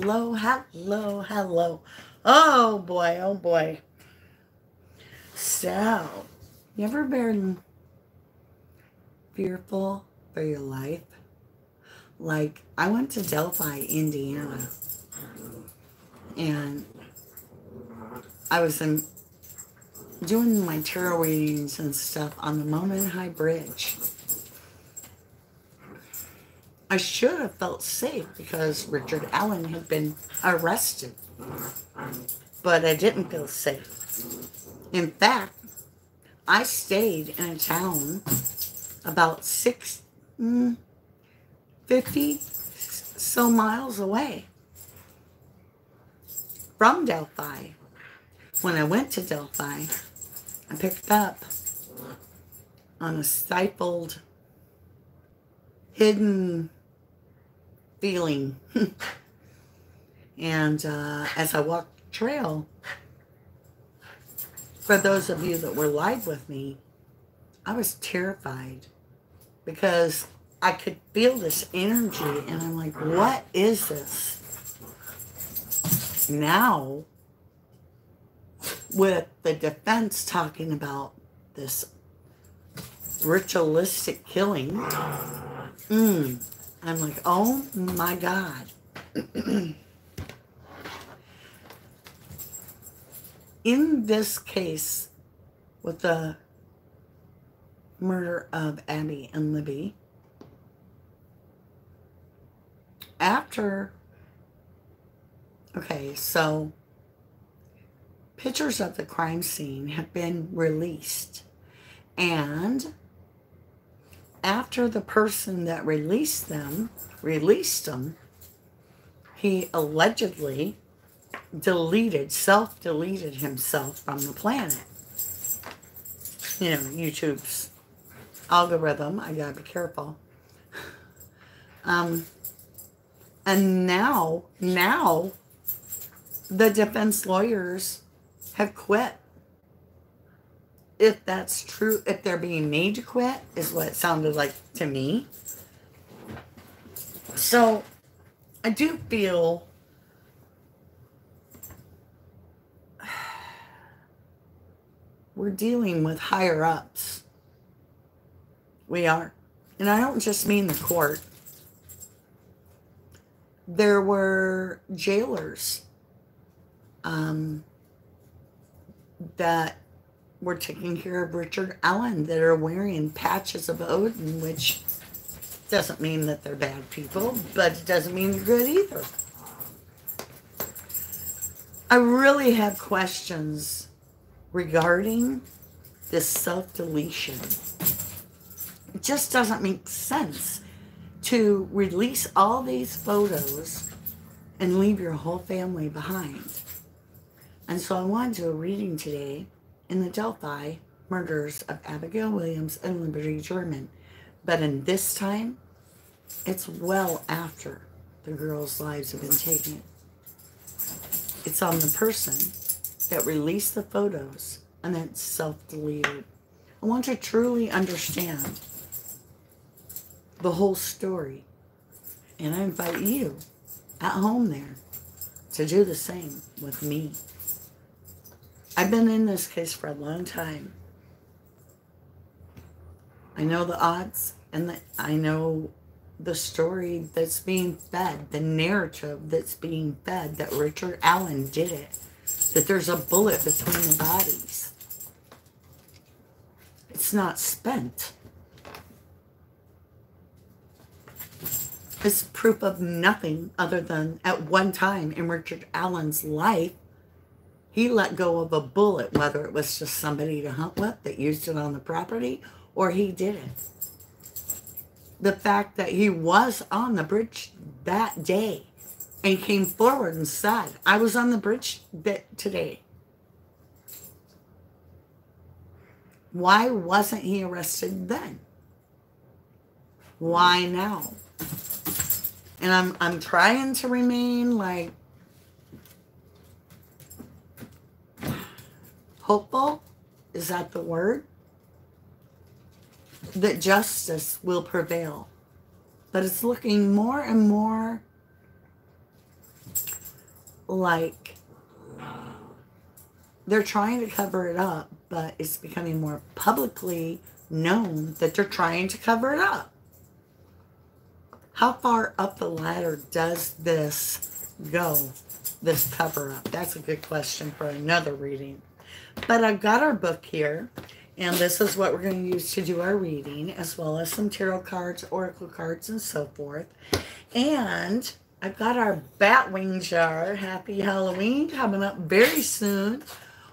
hello, hello, hello. Oh boy, oh boy. So, you ever been fearful for your life? Like, I went to Delphi, Indiana, and I was in, doing my tarot readings and stuff on the Monon High Bridge. I should have felt safe because Richard Allen had been arrested, but I didn't feel safe. In fact, I stayed in a town about six, mm, 50 so miles away from Delphi. When I went to Delphi, I picked up on a stifled, hidden feeling. and uh, as I walked the trail, for those of you that were live with me, I was terrified because I could feel this energy and I'm like, what is this? Now, with the defense talking about this ritualistic killing, mm, I'm like, oh my God. In this case, with the murder of Abby and Libby, after, okay, so pictures of the crime scene have been released. And after the person that released them released them, he allegedly deleted, self deleted himself from the planet. You know, YouTube's algorithm, I gotta be careful. Um, and now, now, the defense lawyers have quit if that's true, if they're being made to quit, is what it sounded like to me. So I do feel we're dealing with higher ups. We are. And I don't just mean the court. There were jailers um, that we're taking care of Richard Allen that are wearing patches of Odin, which doesn't mean that they're bad people, but it doesn't mean they're good either. I really have questions regarding this self deletion. It just doesn't make sense to release all these photos and leave your whole family behind. And so I wanted to do a reading today in the Delphi murders of Abigail Williams and Liberty German. But in this time, it's well after the girls' lives have been taken. It's on the person that released the photos and then self-deleted. I want to truly understand the whole story. And I invite you at home there to do the same with me. I've been in this case for a long time. I know the odds and the, I know the story that's being fed, the narrative that's being fed that Richard Allen did it, that there's a bullet between the bodies. It's not spent. It's proof of nothing other than at one time in Richard Allen's life, he let go of a bullet, whether it was just somebody to hunt with that used it on the property or he did it. The fact that he was on the bridge that day and came forward and said, I was on the bridge that today. Why wasn't he arrested then? Why now? And I'm I'm trying to remain like hopeful, is that the word? That justice will prevail. But it's looking more and more like they're trying to cover it up, but it's becoming more publicly known that they're trying to cover it up. How far up the ladder does this go, this cover up? That's a good question for another reading. But I've got our book here, and this is what we're going to use to do our reading, as well as some tarot cards, oracle cards, and so forth. And I've got our Batwing jar. Happy Halloween coming up very soon.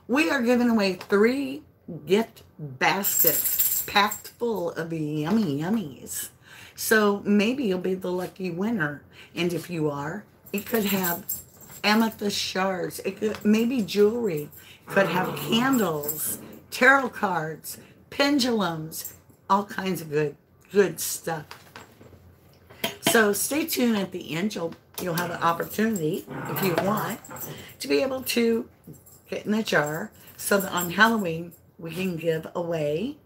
We are giving away three gift baskets packed full of yummy yummies. So maybe you'll be the lucky winner. And if you are, it could have amethyst shards. It could maybe jewelry. Could have candles, tarot cards, pendulums, all kinds of good good stuff. So stay tuned at the end. You'll you'll have an opportunity, if you want, to be able to get in a jar so that on Halloween we can give away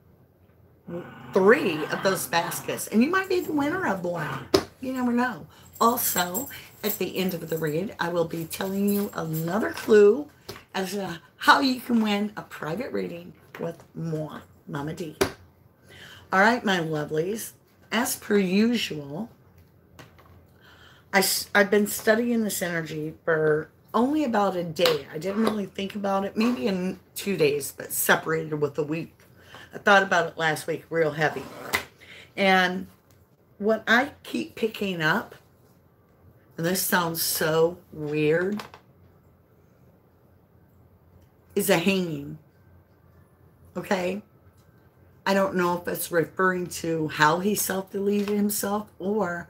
three of those baskets. And you might be the winner of one. You never know. Also, at the end of the read, I will be telling you another clue as to how you can win a private reading with moi, Mama D. All right, my lovelies. As per usual, I, I've been studying this energy for only about a day. I didn't really think about it, maybe in two days, but separated with a week. I thought about it last week real heavy. And what I keep picking up, and this sounds so weird, is a hanging. Okay? I don't know if it's referring to how he self deleted himself or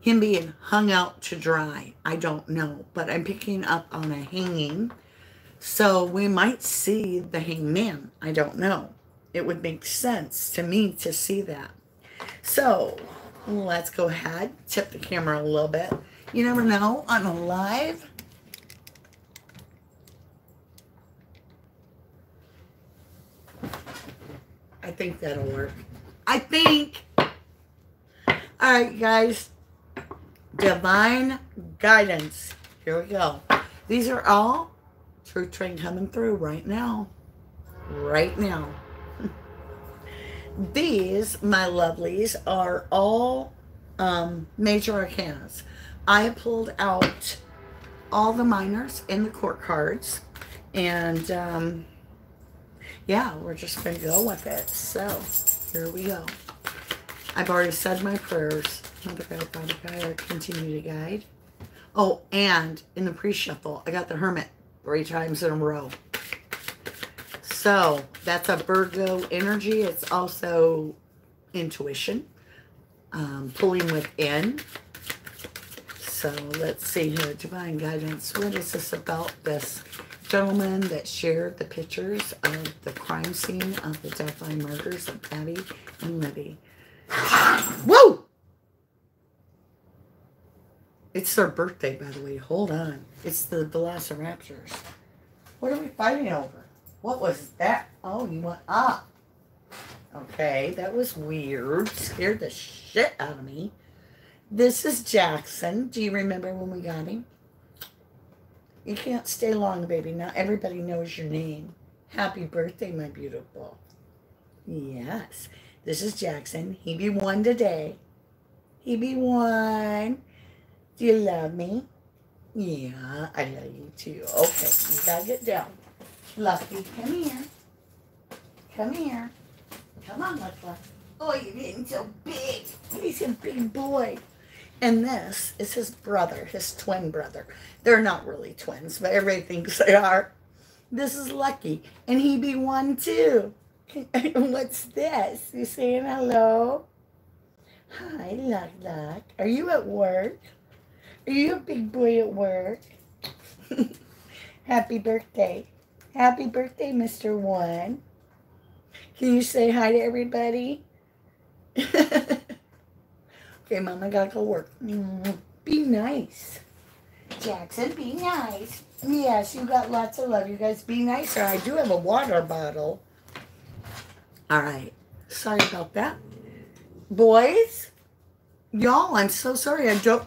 him being hung out to dry. I don't know, but I'm picking up on a hanging. So we might see the hangman. I don't know. It would make sense to me to see that. So let's go ahead, tip the camera a little bit. You never know on a live. I think that'll work. I think. All right, guys divine guidance. Here we go. These are all truth train coming through right now. Right now. These, my lovelies, are all um, major arcanas. I pulled out all the minors and the court cards. And um, yeah, we're just going to go with it. So here we go. I've already said my prayers. Mother guide, Father or continue to guide. Oh, and in the pre-shuffle, I got the Hermit three times in a row. So that's a Virgo energy. It's also intuition, um, pulling within. So let's see here, divine guidance. What is this about this gentleman that shared the pictures of the crime scene of the death murders of Patty and Libby? Whoa! It's their birthday, by the way. Hold on. It's the Velociraptors. What are we fighting over? What was that? Oh, you went up. Okay, that was weird. Scared the shit out of me. This is Jackson. Do you remember when we got him? You can't stay long, baby. Now everybody knows your name. Happy birthday, my beautiful. Yes, this is Jackson. He be one today. He be one. Do you love me? Yeah, I love you too. Okay, you gotta get down. Lucky, come here. Come here. Come on, Lucky. Oh, you're getting so big. He's a big boy. And this is his brother, his twin brother. They're not really twins, but everybody thinks they are. This is Lucky, and he be one too. What's this? You saying hello? Hi, Luck Luck. Are you at work? Are you a big boy at work? Happy birthday. Happy birthday, Mr. One. Can you say hi to everybody? okay, Mom, I gotta go work. Be nice. Jackson, be nice. Yes, you got lots of love. You guys be nicer. I do have a water bottle. All right. Sorry about that. Boys, y'all, I'm so sorry. I don't...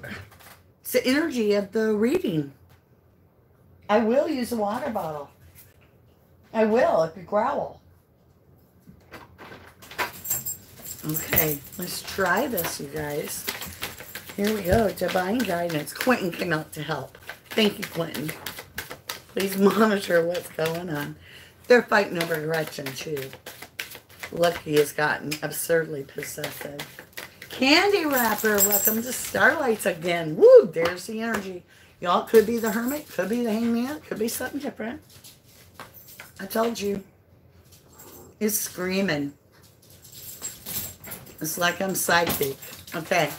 It's the energy of the reading. I will use a water bottle. I will if you growl. Okay, let's try this, you guys. Here we go. Divine guidance. Quentin came out to help. Thank you, Quentin. Please monitor what's going on. They're fighting over Gretchen, too. Lucky has gotten absurdly possessive. Candy Wrapper, welcome to Starlights again. Woo, there's the energy. Y'all could be the Hermit, could be the Hangman, could be something different. I told you. It's screaming. It's like I'm psychic. Okay.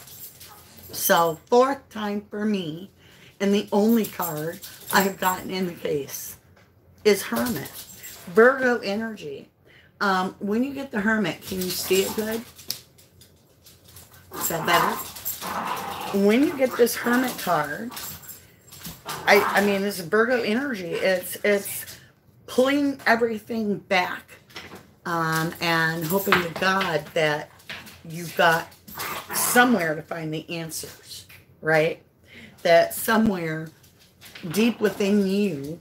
So, fourth time for me, and the only card I have gotten in the case is Hermit. Virgo energy. Um, when you get the Hermit, can you see it good? Is that better? When you get this Hermit card, I, I mean, it's Virgo energy. It's, it's pulling everything back um, and hoping to God that you've got somewhere to find the answers, right? That somewhere deep within you,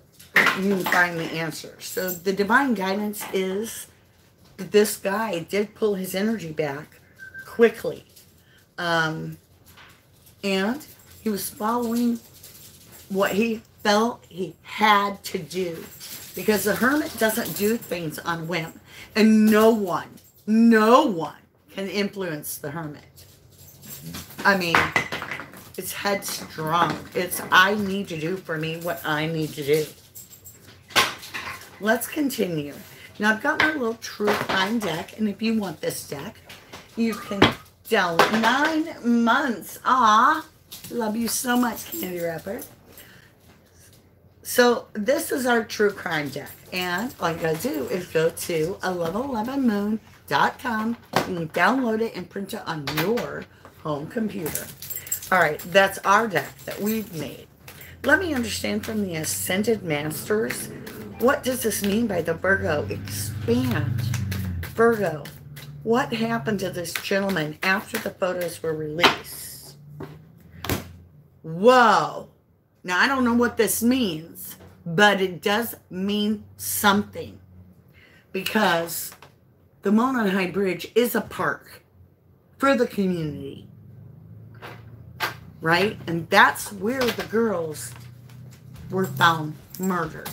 you find the answers. So the divine guidance is that this guy did pull his energy back quickly. Um, and he was following what he felt he had to do. Because the hermit doesn't do things on whim. And no one, no one can influence the hermit. I mean, it's headstrong. It's I need to do for me what I need to do. Let's continue. Now I've got my little True Crime deck, and if you want this deck, you can download nine months. Ah, love you so much, Candy Wrapper. So this is our True Crime deck, and all you gotta do is go to 1111moon.com. You can download it and print it on your home computer. All right, that's our deck that we've made. Let me understand from the Ascended Masters, what does this mean by the Virgo? Expand. Virgo, what happened to this gentleman after the photos were released? Whoa. Now, I don't know what this means, but it does mean something because the Monon High Bridge is a park for the community right? And that's where the girls were found murdered.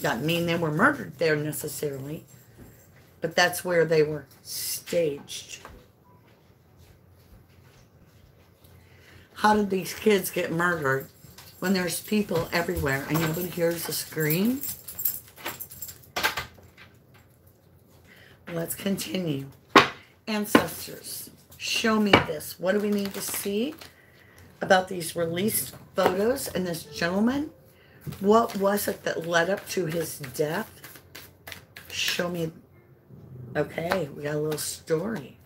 Doesn't mean they were murdered there necessarily, but that's where they were staged. How did these kids get murdered when there's people everywhere and nobody hears a scream? Let's continue. Ancestors, show me this. What do we need to see? about these released photos and this gentleman. What was it that led up to his death? Show me. Okay, we got a little story.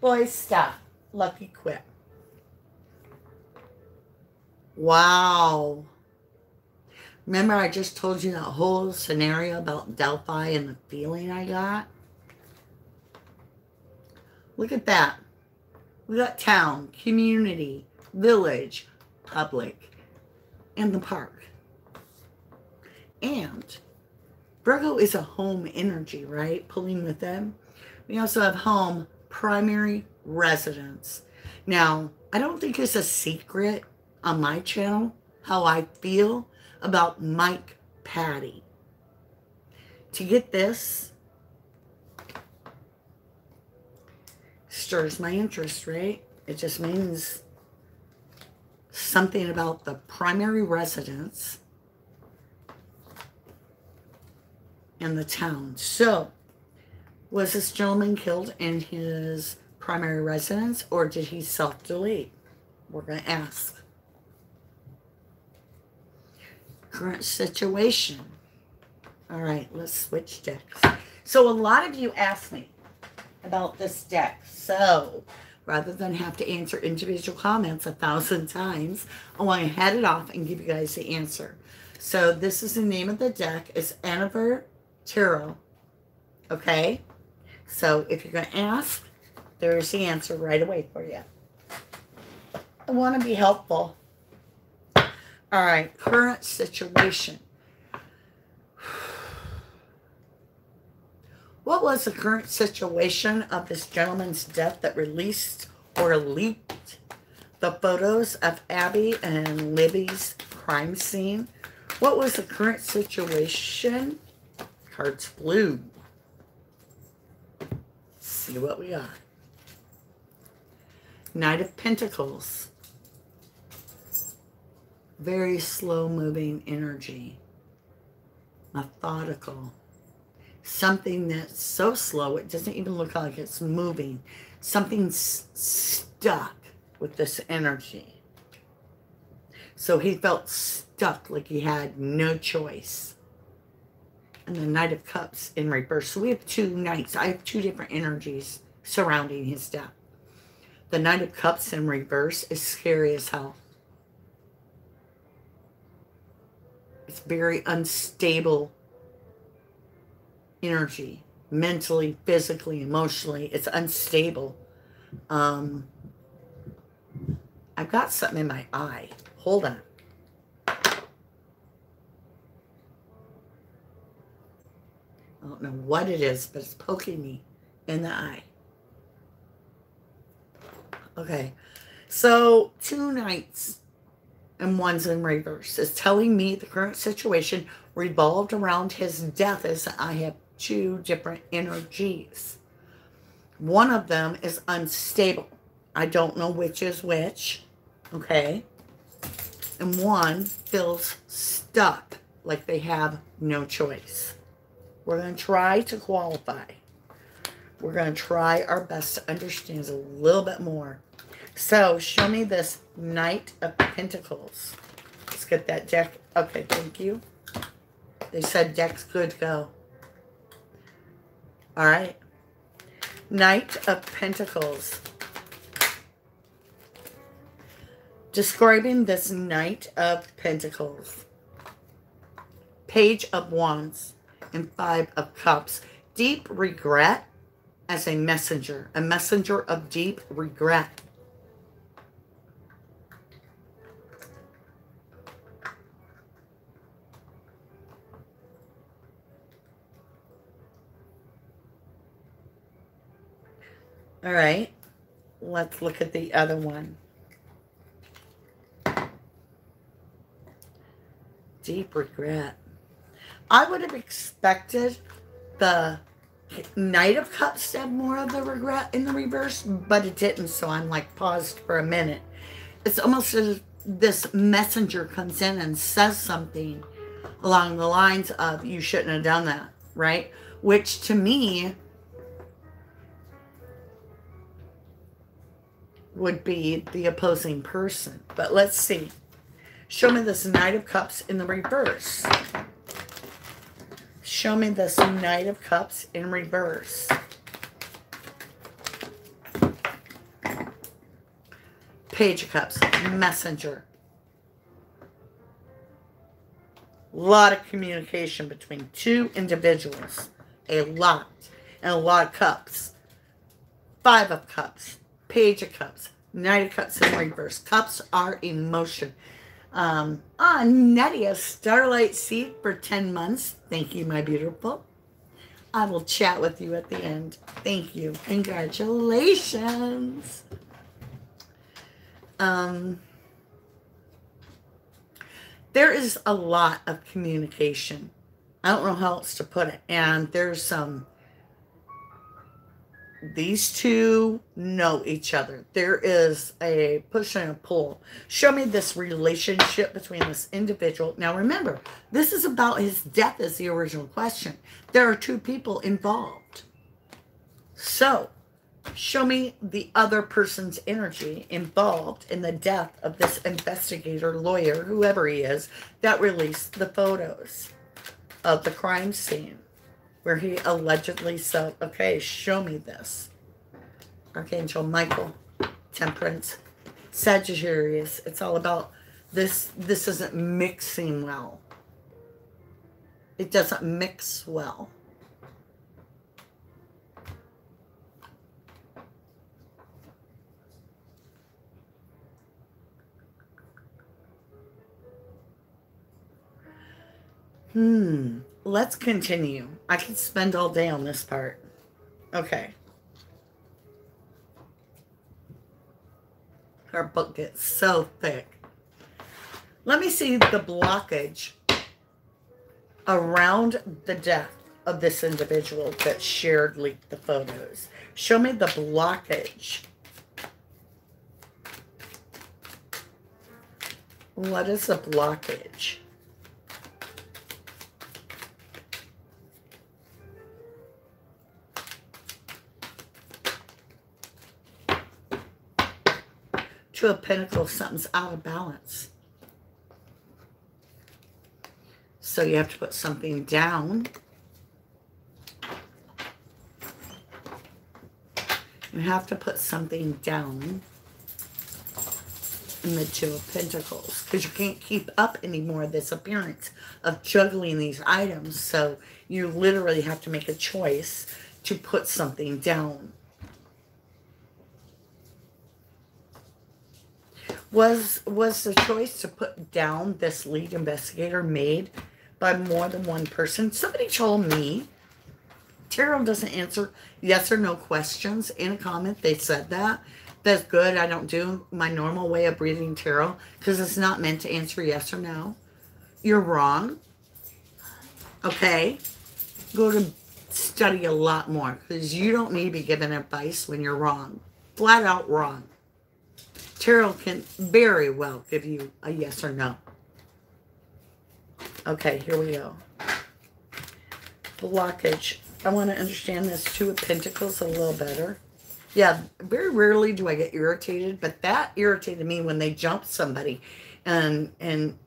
Boy, stop. Lucky quit. Wow. Remember I just told you that whole scenario about Delphi and the feeling I got? Look at that. We got town, community, village, public, and the park. And Virgo is a home energy, right? Pulling with them. We also have home, primary residence. Now, I don't think it's a secret on my channel how I feel about Mike Patty. To get this, stirs my interest, right? It just means something about the primary residence in the town. So, was this gentleman killed in his primary residence or did he self-delete? We're going to ask. Current situation. All right, let's switch decks. So a lot of you asked me, about this deck. So rather than have to answer individual comments a thousand times, I want to head it off and give you guys the answer. So this is the name of the deck. It's Anaver Tarot. Okay? So if you're going to ask, there's the answer right away for you. I want to be helpful. All right, current situation. What was the current situation of this gentleman's death that released or leaked the photos of Abby and Libby's crime scene? What was the current situation? Cards blue. See what we got. Knight of Pentacles. Very slow moving energy. Methodical something that's so slow it doesn't even look like it's moving. Something's stuck with this energy. So he felt stuck like he had no choice. And the Knight of Cups in reverse. So we have two knights. I have two different energies surrounding his death. The Knight of Cups in reverse is scary as hell. It's very unstable energy, mentally, physically, emotionally. It's unstable. Um, I've got something in my eye. Hold on. I don't know what it is, but it's poking me in the eye. Okay. So, two knights and one's in reverse is telling me the current situation revolved around his death as I have two different energies. One of them is unstable. I don't know which is which. Okay. And one feels stuck, like they have no choice. We're going to try to qualify. We're going to try our best to understand a little bit more. So, show me this Knight of Pentacles. Let's get that deck. Okay, thank you. They said deck's good, go. All right. Knight of Pentacles. Describing this Knight of Pentacles. Page of Wands and Five of Cups. Deep regret as a messenger. A messenger of deep regret. All right. Let's look at the other one. Deep regret. I would have expected the Knight of Cups to have more of the regret in the reverse, but it didn't. So I'm like paused for a minute. It's almost as this messenger comes in and says something along the lines of, you shouldn't have done that, right? Which to me would be the opposing person. But let's see. Show me this Knight of Cups in the reverse. Show me this Knight of Cups in reverse. Page of Cups, Messenger. A lot of communication between two individuals. A lot. And a lot of cups. Five of Cups, Page of Cups, Knight of Cups in reverse. Cups are emotion. Um, ah, Nadia, Starlight Seed for 10 months. Thank you, my beautiful. I will chat with you at the end. Thank you. Congratulations. Um, there is a lot of communication. I don't know how else to put it. And there's some these two know each other. There is a push and a pull. Show me this relationship between this individual. Now remember, this is about his death is the original question. There are two people involved. So, show me the other person's energy involved in the death of this investigator, lawyer, whoever he is, that released the photos of the crime scene where he allegedly said, okay, show me this. Archangel Michael, Temperance, Sagittarius. It's all about this. This isn't mixing well. It doesn't mix well. Hmm. Let's continue. I could spend all day on this part. Okay. Our book gets so thick. Let me see the blockage around the death of this individual that shared leaked the photos. Show me the blockage. What is a blockage? Two of Pentacles, something's out of balance. So you have to put something down. You have to put something down in the Two of Pentacles because you can't keep up anymore this appearance of juggling these items. So you literally have to make a choice to put something down. Was was the choice to put down this lead investigator made by more than one person? Somebody told me Tarot doesn't answer yes or no questions in a comment. They said that. That's good. I don't do my normal way of reading tarot because it's not meant to answer yes or no. You're wrong. Okay? Go to study a lot more because you don't need to be given advice when you're wrong. Flat out wrong. Tarot can very well give you a yes or no. Okay, here we go. Blockage. I want to understand this Two of Pentacles a little better. Yeah, very rarely do I get irritated, but that irritated me when they jumped somebody. And and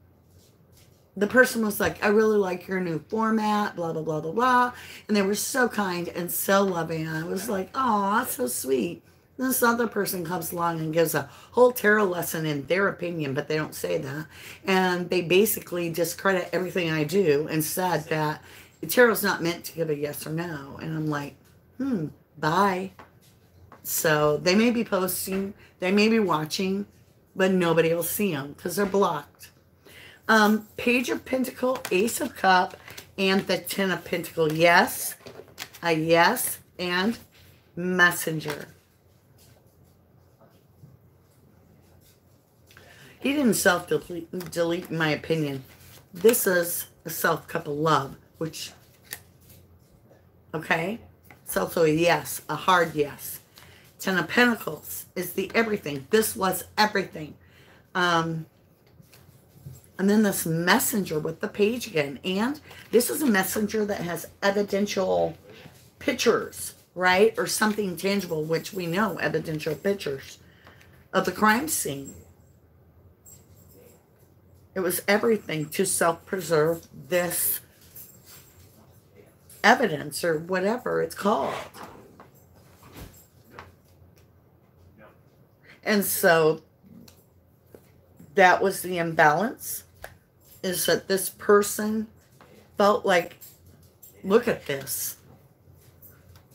the person was like, I really like your new format, blah, blah, blah, blah, blah. And they were so kind and so loving. I was like, oh, so sweet. This other person comes along and gives a whole tarot lesson in their opinion, but they don't say that. And they basically discredit everything I do and said that tarot's not meant to give a yes or no. And I'm like, hmm, bye. So they may be posting, they may be watching, but nobody will see them because they're blocked. Um, Page of Pentacle, Ace of Cup, and the Ten of Pentacle. Yes, a yes, and Messenger. He didn't self-delete, delete, in my opinion. This is a self-cup of love, which, okay? It's also a yes, a hard yes. Ten of Pentacles is the everything. This was everything. Um, and then this messenger with the page again. And this is a messenger that has evidential pictures, right? Or something tangible, which we know evidential pictures of the crime scene. It was everything to self-preserve this evidence or whatever it's called. And so that was the imbalance is that this person felt like, look at this.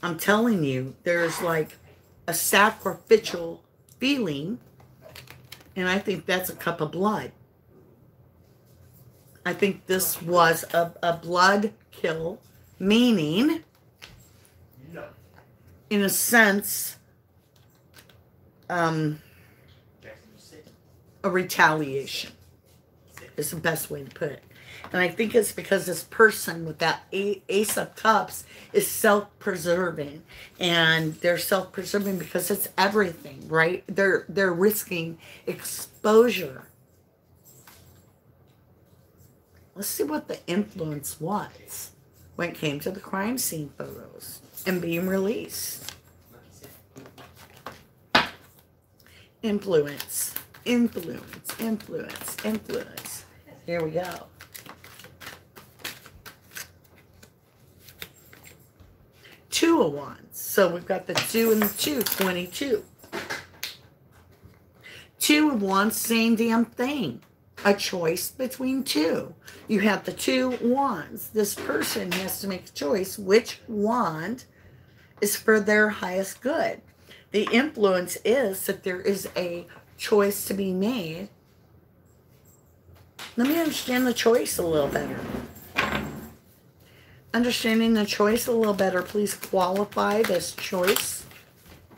I'm telling you, there's like a sacrificial feeling. And I think that's a cup of blood. I think this was a, a blood kill, meaning, in a sense, um, a retaliation is the best way to put it. And I think it's because this person with that Ace of Cups is self-preserving. And they're self-preserving because it's everything, right? They're they're risking exposure Let's see what the influence was when it came to the crime scene photos and being released. Influence, influence, influence, influence. Here we go. Two of Wands. So we've got the two and the two, 22. Two of Wands, same damn thing a choice between two. You have the two wands. This person has to make a choice which wand is for their highest good. The influence is that there is a choice to be made. Let me understand the choice a little better. understanding the choice a little better, please qualify this choice.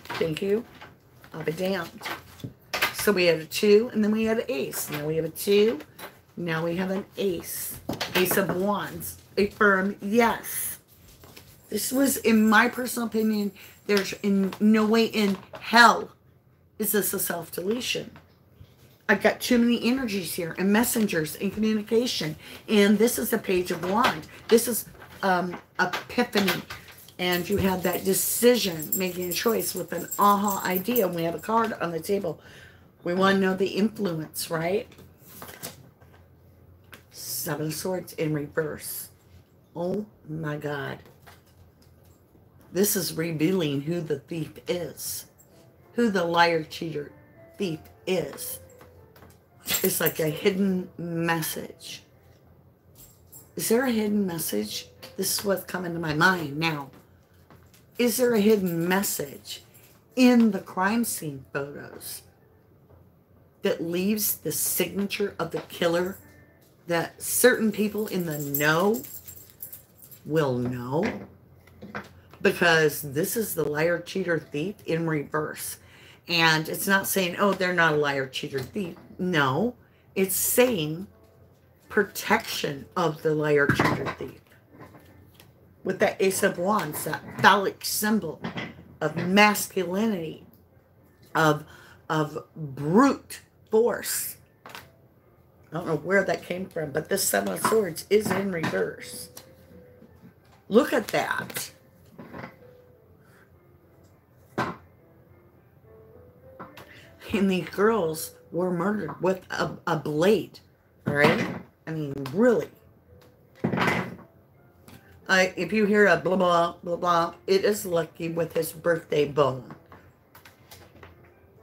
Thank you. I'll be damned. So we had a two, and then we had an ace. Now we have a two. Now we have an ace. Ace of wands. A firm yes. This was, in my personal opinion, there's in no way in hell is this a self-deletion. I've got too many energies here and messengers and communication. And this is a page of wand. This is um, epiphany. And you have that decision, making a choice with an aha idea. And we have a card on the table. We want to know the influence, right? Seven of Swords in reverse. Oh my God. This is revealing who the thief is. Who the liar, cheater, thief is. It's like a hidden message. Is there a hidden message? This is what's coming to my mind now. Is there a hidden message in the crime scene photos that leaves the signature of the killer that certain people in the know will know? Because this is the liar, cheater, thief in reverse. And it's not saying, oh, they're not a liar, cheater, thief. No, it's saying protection of the liar, cheater, thief. With that Ace of Wands, that phallic symbol of masculinity, of, of brute force. I don't know where that came from, but this Seven of Swords is in reverse. Look at that. And these girls were murdered with a, a blade. All right? I mean, really. Uh, if you hear a blah, blah, blah, blah, it is Lucky with his birthday bone.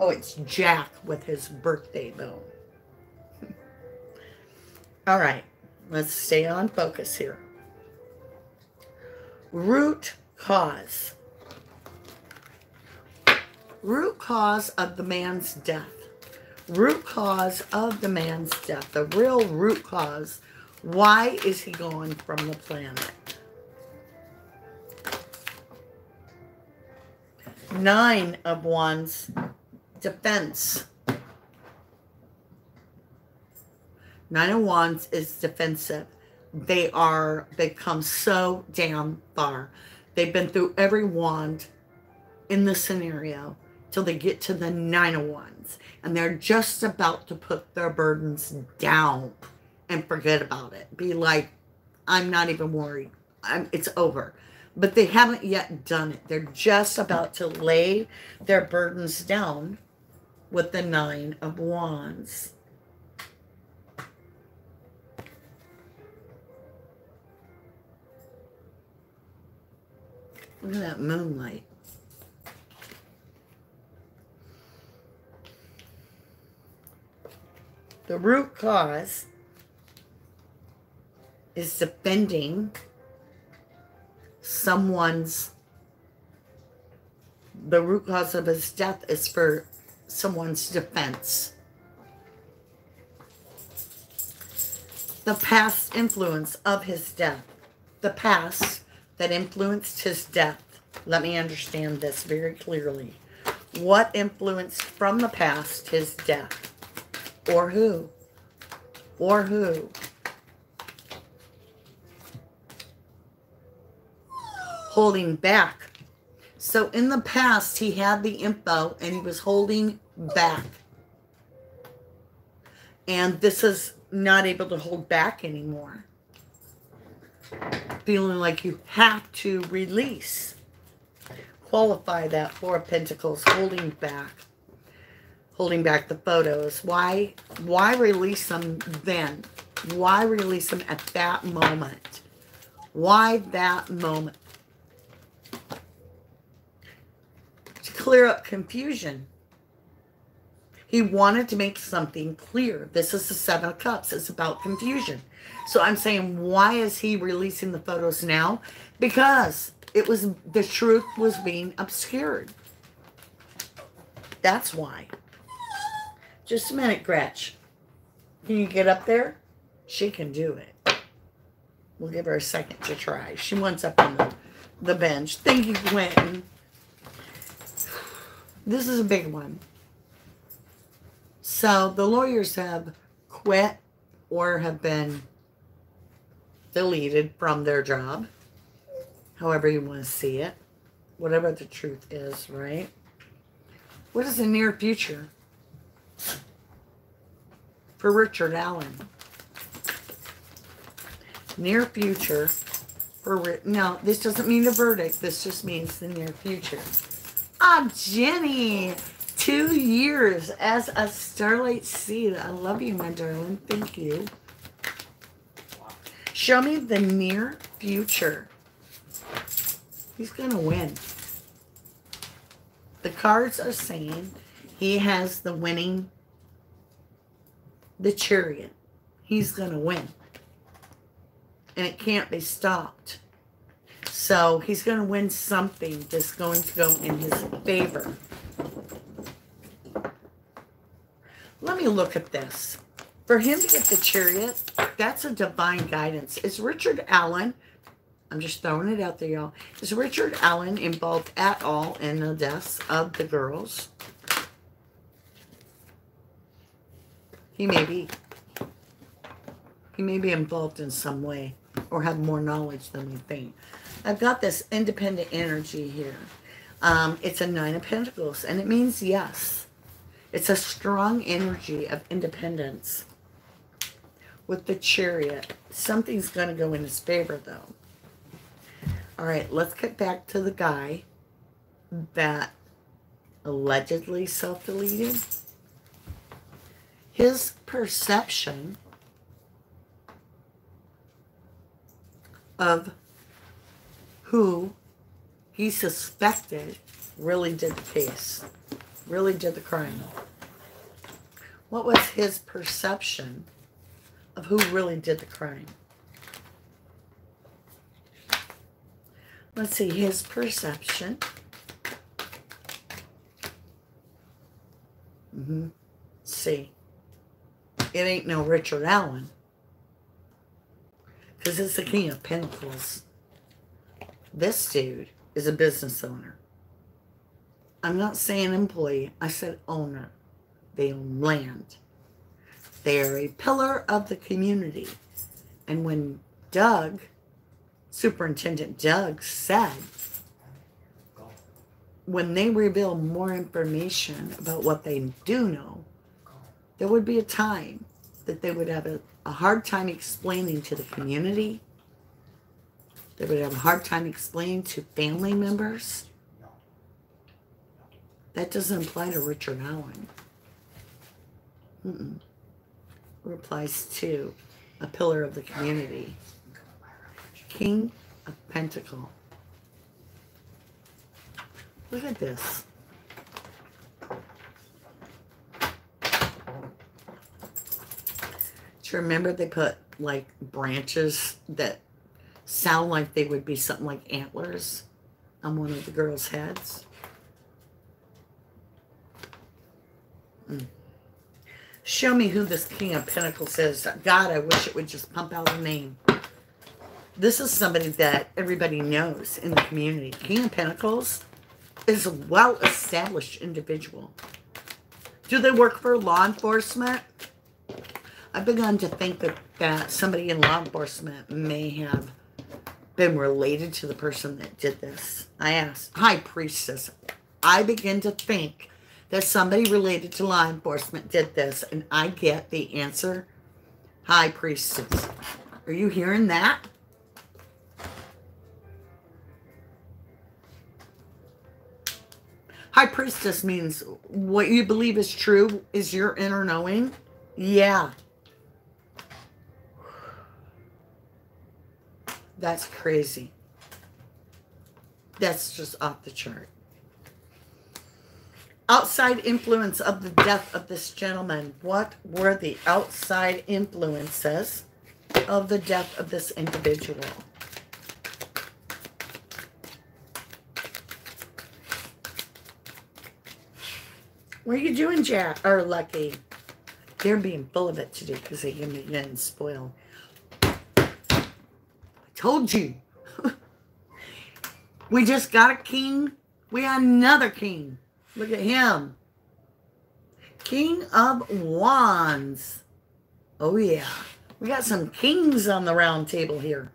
Oh, it's Jack with his birthday bone. All right, let's stay on focus here. Root cause. Root cause of the man's death root cause of the man's death, the real root cause. Why is he going from the planet? Nine of Wands, defense. Nine oh of Wands is defensive. They are, they've come so damn far. They've been through every wand in the scenario till they get to the Nine oh of Wands and they're just about to put their burdens down and forget about it. Be like, I'm not even worried. I'm, it's over. But they haven't yet done it. They're just about to lay their burdens down with the Nine of Wands. Look at that moonlight. The root cause is defending someone's the root cause of his death is for someone's defense. The past influence of his death. The past that influenced his death. Let me understand this very clearly. What influenced from the past his death? Or who? Or who? Holding back. So in the past, he had the info and he was holding back. And this is not able to hold back anymore. Feeling like you have to release. Qualify that Four of Pentacles, holding back holding back the photos. Why, why release them then? Why release them at that moment? Why that moment? To clear up confusion. He wanted to make something clear. This is the Seven of Cups. It's about confusion. So I'm saying, why is he releasing the photos now? Because it was the truth was being obscured. That's why. Just a minute, Gretch. Can you get up there? She can do it. We'll give her a second to try. She wants up on the, the bench. Thank you, Quentin. This is a big one. So the lawyers have quit or have been deleted from their job. However you want to see it. Whatever the truth is, right? What is the near future for Richard Allen? Near future for no, this doesn't mean a verdict. This just means the near future. Ah, Jenny, two years as a Starlight Seed. I love you, my darling. Thank you. Show me the near future. He's going to win. The cards are saying he has the winning, the chariot. He's going to win. And it can't be stopped. So he's going to win something that's going to go in his favor. Let me look at this. For him to get the chariot, that's a divine guidance. Is Richard Allen I'm just throwing it out there, y'all. Is Richard Allen involved at all in the deaths of the girls? He may be. He may be involved in some way or have more knowledge than we think. I've got this independent energy here. Um, it's a Nine of Pentacles, and it means yes. It's a strong energy of independence. With the chariot, something's going to go in his favor, though. All right, let's get back to the guy that allegedly self-deleted. His perception of who he suspected really did the case, really did the crime. What was his perception of who really did the crime? Let's see, his perception. Mm-hmm. See. It ain't no Richard Allen. Because it's the King of Pentacles. This dude is a business owner. I'm not saying employee. I said owner. They own land. They are a pillar of the community. And when Doug Superintendent Doug said when they reveal more information about what they do know, there would be a time that they would have a, a hard time explaining to the community. They would have a hard time explaining to family members. That doesn't apply to Richard Allen. Mm -mm. Applies to a pillar of the community. King of Pentacle. Look at this. Remember they put like branches that sound like they would be something like antlers on one of the girls' heads? Mm. Show me who this King of Pentacles is. God, I wish it would just pump out a name this is somebody that everybody knows in the community. King of Pentacles is a well-established individual. Do they work for law enforcement? I've begun to think that, that somebody in law enforcement may have been related to the person that did this. I asked, High Priestess, I begin to think that somebody related to law enforcement did this, and I get the answer, High Priestess. Are you hearing that? High priestess means what you believe is true is your inner knowing. Yeah. That's crazy. That's just off the chart. Outside influence of the death of this gentleman. What were the outside influences of the death of this individual? What are you doing, Jack? Or Lucky? They're being full of it today because they give me getting spoiled. Told you. we just got a king. We got another king. Look at him. King of Wands. Oh, yeah. We got some kings on the round table here.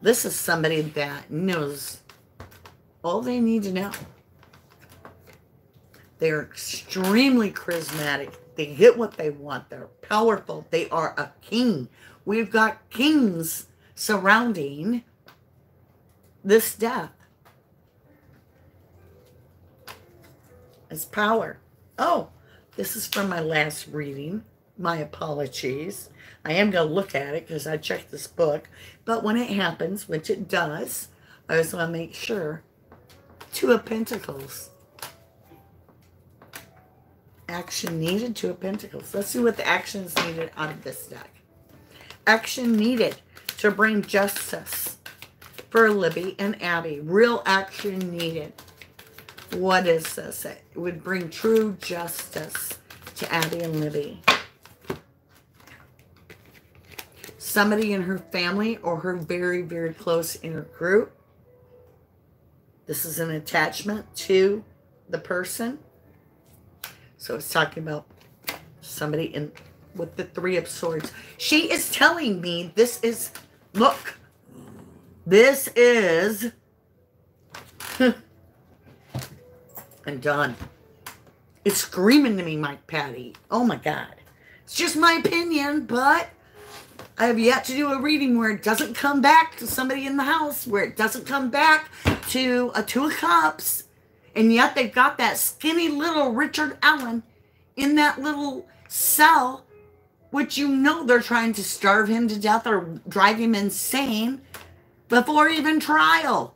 This is somebody that knows all they need to know. They're extremely charismatic. They get what they want. They're powerful. They are a king. We've got kings surrounding this death. is power. Oh, this is from my last reading. My apologies. I am going to look at it because I checked this book. But when it happens, which it does, I just want to make sure. Two of Pentacles action needed, Two of Pentacles. Let's see what the action is needed out of this deck. Action needed to bring justice for Libby and Abby. Real action needed. What is this? It would bring true justice to Abby and Libby. Somebody in her family or her very, very close inner group. This is an attachment to the person so it's talking about somebody in with the three of swords. She is telling me this is, look, this is, I'm done. It's screaming to me, Mike Patty. Oh my God. It's just my opinion, but I have yet to do a reading where it doesn't come back to somebody in the house, where it doesn't come back to a Two of Cups, and yet they've got that skinny little Richard Allen in that little cell, which you know they're trying to starve him to death or drive him insane before even trial.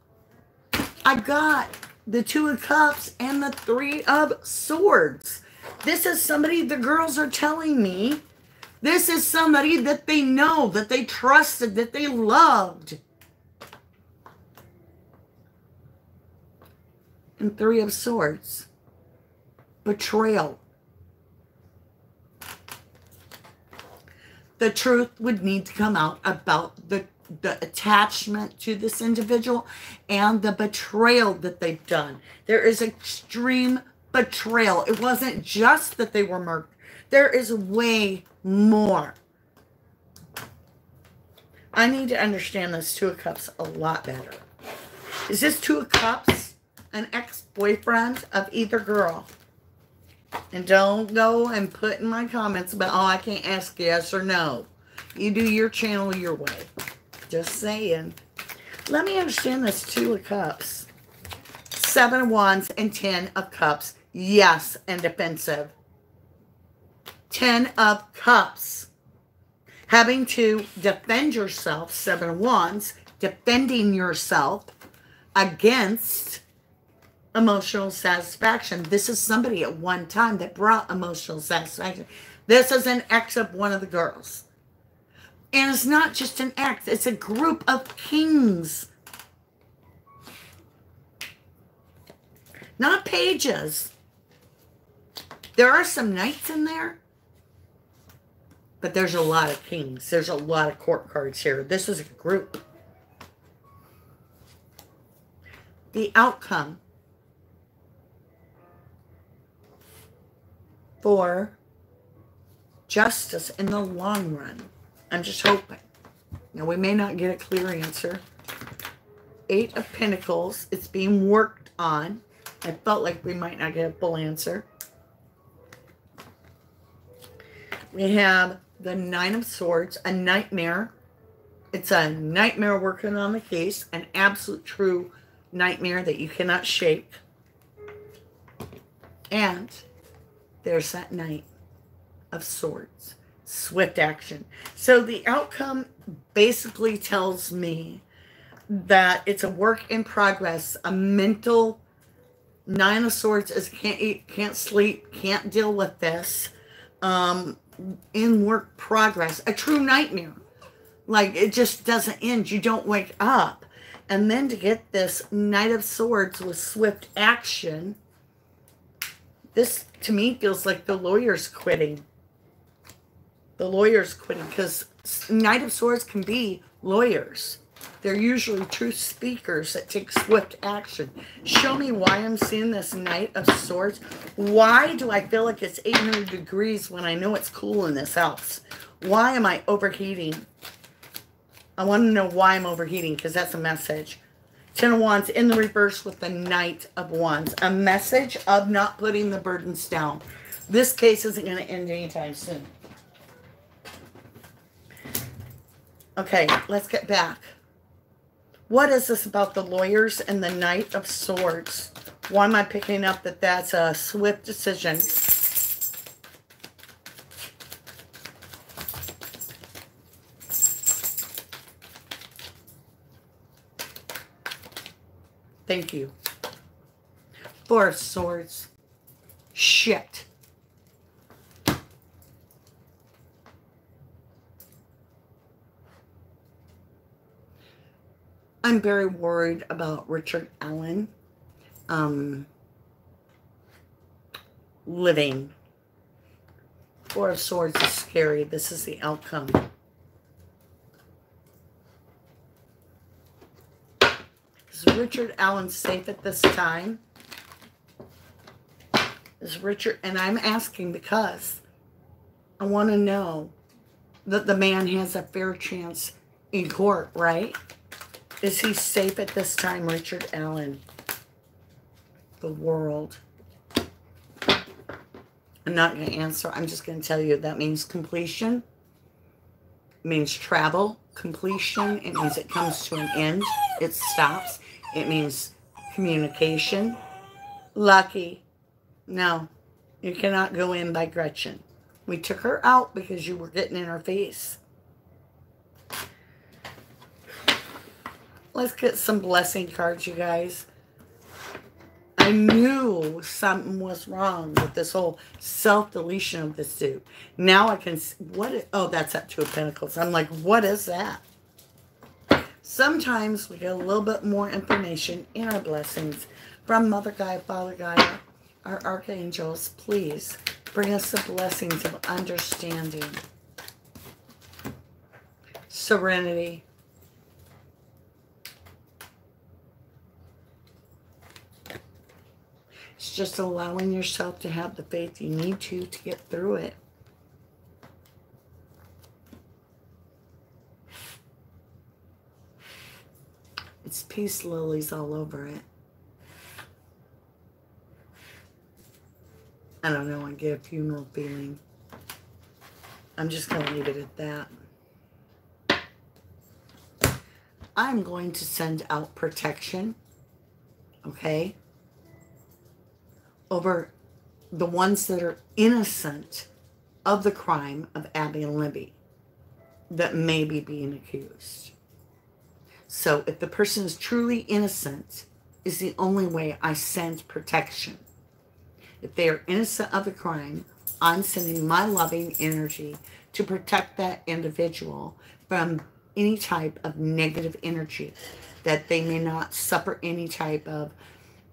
I got the Two of Cups and the Three of Swords. This is somebody the girls are telling me. This is somebody that they know, that they trusted, that they loved. and Three of Swords. Betrayal. The truth would need to come out about the, the attachment to this individual and the betrayal that they've done. There is extreme betrayal. It wasn't just that they were murdered. There is way more. I need to understand this Two of Cups a lot better. Is this Two of Cups an ex-boyfriend of either girl. And don't go and put in my comments about, oh, I can't ask yes or no. You do your channel your way. Just saying. Let me understand this Two of Cups. Seven of Wands and Ten of Cups. Yes, and defensive. Ten of Cups. Having to defend yourself, Seven of Wands, defending yourself against emotional satisfaction. This is somebody at one time that brought emotional satisfaction. This is an ex of one of the girls. And it's not just an ex, it's a group of kings. Not pages. There are some knights in there, but there's a lot of kings. There's a lot of court cards here. This is a group. The outcome for justice in the long run. I'm just hoping. Now, we may not get a clear answer. Eight of Pentacles. It's being worked on. I felt like we might not get a full answer. We have the Nine of Swords, a nightmare. It's a nightmare working on the case, an absolute true nightmare that you cannot shake. And there's that Knight of Swords. Swift action. So the outcome basically tells me that it's a work in progress, a mental nine of swords is can't eat, can't sleep, can't deal with this. Um, in work progress, a true nightmare. Like it just doesn't end. You don't wake up. And then to get this Knight of Swords with swift action, this to me feels like the lawyer's quitting. the lawyers quitting because Knight of Swords can be lawyers. They're usually truth speakers that take swift action. Show me why I'm seeing this Knight of Swords. Why do I feel like it's 800 degrees when I know it's cool in this house? Why am I overheating? I want to know why I'm overheating because that's a message. Ten of Wands in the reverse with the Knight of Wands. A message of not putting the burdens down. This case isn't going to end anytime soon. Okay, let's get back. What is this about the lawyers and the Knight of Swords? Why am I picking up that that's a swift decision? Thank you. Four of Swords. Shit. I'm very worried about Richard Allen um, living. Four of Swords is scary. This is the outcome. Is Richard Allen safe at this time? Is Richard, and I'm asking because I want to know that the man has a fair chance in court, right? Is he safe at this time, Richard Allen? The world. I'm not going to answer. I'm just going to tell you that means completion. It means travel, completion. It means it comes to an end. It stops. It means communication. Lucky. No, you cannot go in by Gretchen. We took her out because you were getting in her face. Let's get some blessing cards, you guys. I knew something was wrong with this whole self-deletion of the suit. Now I can, what, oh, that's that Two of Pentacles. I'm like, what is that? Sometimes we get a little bit more information in our blessings from Mother Gaia, Father Gaia, our archangels. Please bring us the blessings of understanding, serenity, It's just allowing yourself to have the faith you need to to get through it. It's peace lilies all over it. I don't know, I get a funeral feeling. I'm just going to leave it at that. I'm going to send out protection, okay? over the ones that are innocent of the crime of Abby and Libby that may be being accused. So if the person is truly innocent, is the only way I send protection. If they are innocent of the crime, I'm sending my loving energy to protect that individual from any type of negative energy, that they may not suffer any type of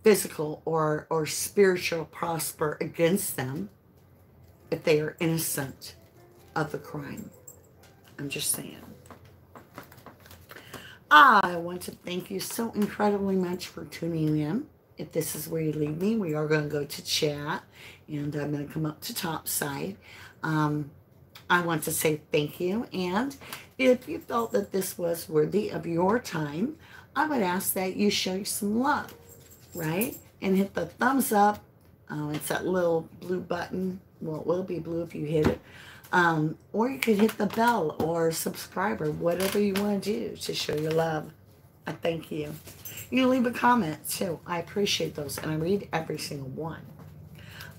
physical or, or spiritual prosper against them if they are innocent of the crime. I'm just saying. I want to thank you so incredibly much for tuning in. If this is where you leave me, we are going to go to chat and I'm going to come up to top side. Um, I want to say thank you. And if you felt that this was worthy of your time, I would ask that you show some love right? And hit the thumbs up. Oh, it's that little blue button. Well, it will be blue if you hit it. Um, or you could hit the bell or subscribe or whatever you want to do to show your love. I thank you. You leave a comment too. I appreciate those and I read every single one.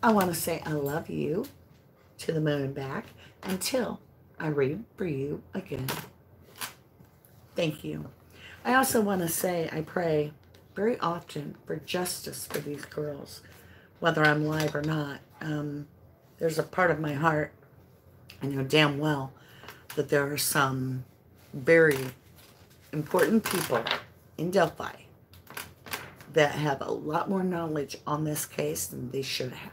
I want to say I love you to the moon and back until I read for you again. Thank you. I also want to say I pray very often for justice for these girls, whether I'm live or not. Um, there's a part of my heart, I know damn well, that there are some very important people in Delphi that have a lot more knowledge on this case than they should have.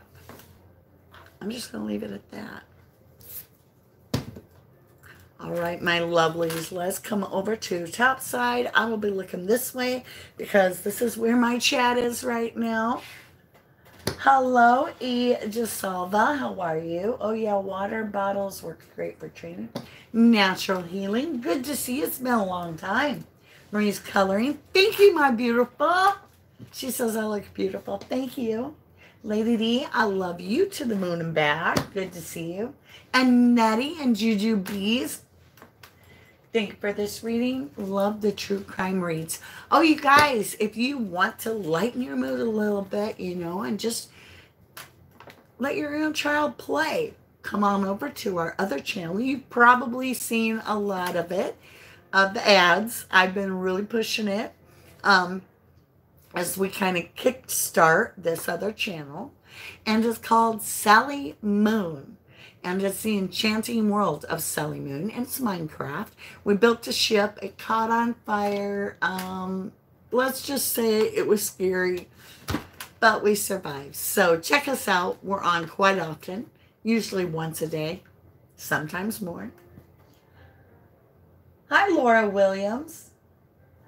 I'm just going to leave it at that. All right, my lovelies, let's come over to top side. I will be looking this way because this is where my chat is right now. Hello, E. Gisalva. How are you? Oh, yeah, water bottles work great for training. Natural healing. Good to see you. It's been a long time. Marie's coloring. Thank you, my beautiful. She says I look beautiful. Thank you. Lady D, I love you to the moon and back. Good to see you. And Nettie and Juju Bees. Thank you for this reading. Love the true crime reads. Oh, you guys, if you want to lighten your mood a little bit, you know, and just let your own child play, come on over to our other channel. You've probably seen a lot of it, of the ads. I've been really pushing it um, as we kind of kickstart this other channel. And it's called Sally Moon and it's the enchanting world of Sally Moon. And it's Minecraft. We built a ship. It caught on fire. Um, let's just say it was scary, but we survived. So check us out. We're on quite often, usually once a day, sometimes more. Hi, Laura Williams.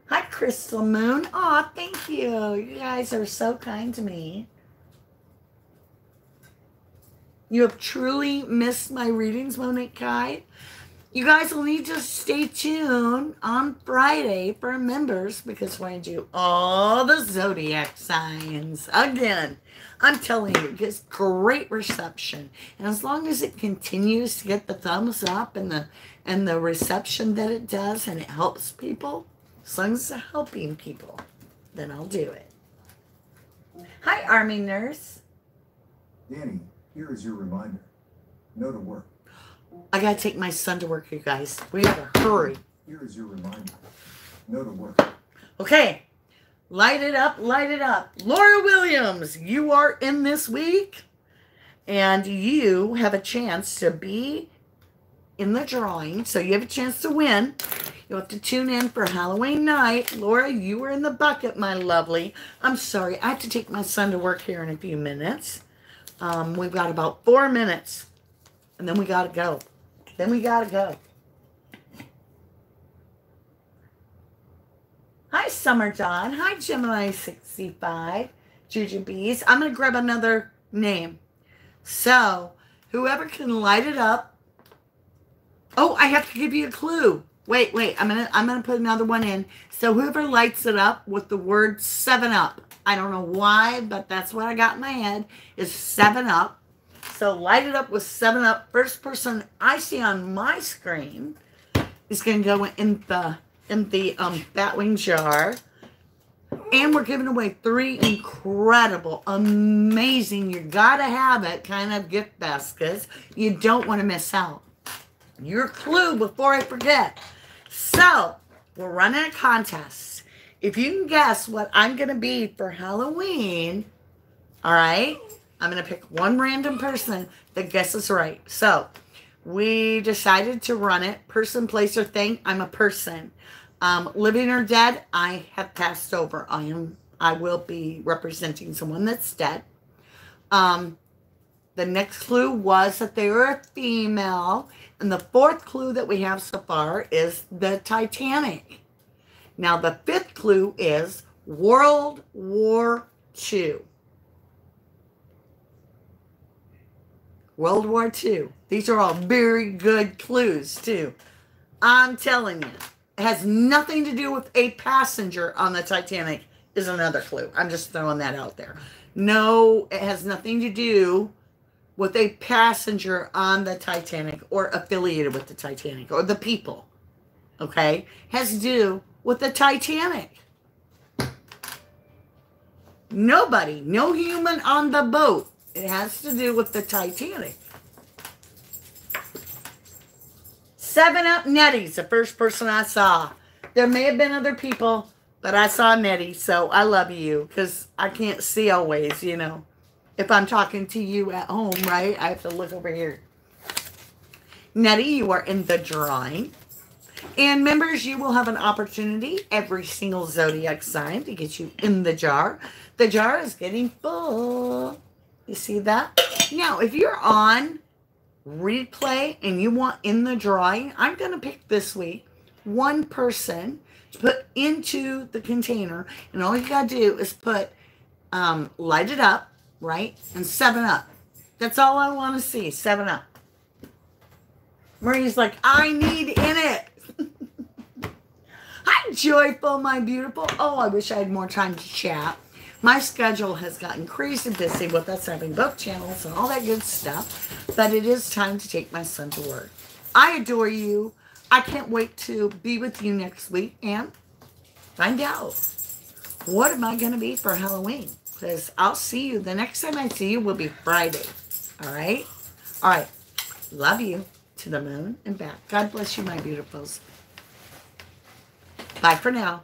Hi, Crystal Moon. Aw, thank you. You guys are so kind to me. You have truly missed my readings, Monique Kai. You guys will need to stay tuned on Friday for members because we're going to do all the zodiac signs again. I'm telling you, it gets great reception. And as long as it continues to get the thumbs up and the and the reception that it does and it helps people, as long as it's helping people, then I'll do it. Hi, Army Nurse. Danny, here is your reminder. No to work. I gotta take my son to work, you guys. We gotta hurry. Here is your reminder. No to work. Okay, light it up, light it up. Laura Williams, you are in this week, and you have a chance to be in the drawing. So you have a chance to win. You'll have to tune in for Halloween night. Laura, you were in the bucket, my lovely. I'm sorry, I have to take my son to work here in a few minutes. Um, we've got about four minutes, and then we got to go. Then we got to go. Hi, Summer Dawn. Hi, Gemini65. Juju Bees. I'm going to grab another name. So, whoever can light it up. Oh, I have to give you a clue. Wait, wait. I'm going to I'm going to put another one in. So, whoever lights it up with the word 7 up. I don't know why, but that's what I got in my head is 7 up. So, light it up with 7 up. First person I see on my screen is going to go in the in the um, Batwing jar. And we're giving away three incredible, amazing, you gotta have it kind of gift baskets. You don't want to miss out. Your clue before I forget. So, we're running a contest. If you can guess what I'm gonna be for Halloween, all right, I'm gonna pick one random person that guesses right. So, we decided to run it person, place, or thing. I'm a person. Um, living or dead, I have passed over. I am. I will be representing someone that's dead. Um, the next clue was that they were a female, and the fourth clue that we have so far is the Titanic. Now, the fifth clue is World War II. World War II. These are all very good clues, too. I'm telling you has nothing to do with a passenger on the Titanic is another clue. I'm just throwing that out there. No, it has nothing to do with a passenger on the Titanic or affiliated with the Titanic or the people. Okay? Has to do with the Titanic. Nobody, no human on the boat. It has to do with the Titanic. Seven Up Nettie's the first person I saw. There may have been other people, but I saw Nettie, so I love you because I can't see always, you know. If I'm talking to you at home, right, I have to look over here. Nettie, you are in the drawing. And members, you will have an opportunity every single zodiac sign to get you in the jar. The jar is getting full. You see that? Now, if you're on replay and you want in the drawing, I'm going to pick this week one person to put into the container. And all you got to do is put, um, light it up, right? And seven up. That's all I want to see. Seven up. Marie's like, I need in it. Hi, joyful, my beautiful. Oh, I wish I had more time to chat. My schedule has gotten crazy busy with us having book channels and all that good stuff, but it is time to take my son to work. I adore you. I can't wait to be with you next week and find out what am I going to be for Halloween. Because I'll see you. The next time I see you will be Friday. All right? All right. Love you to the moon and back. God bless you, my beautifuls. Bye for now.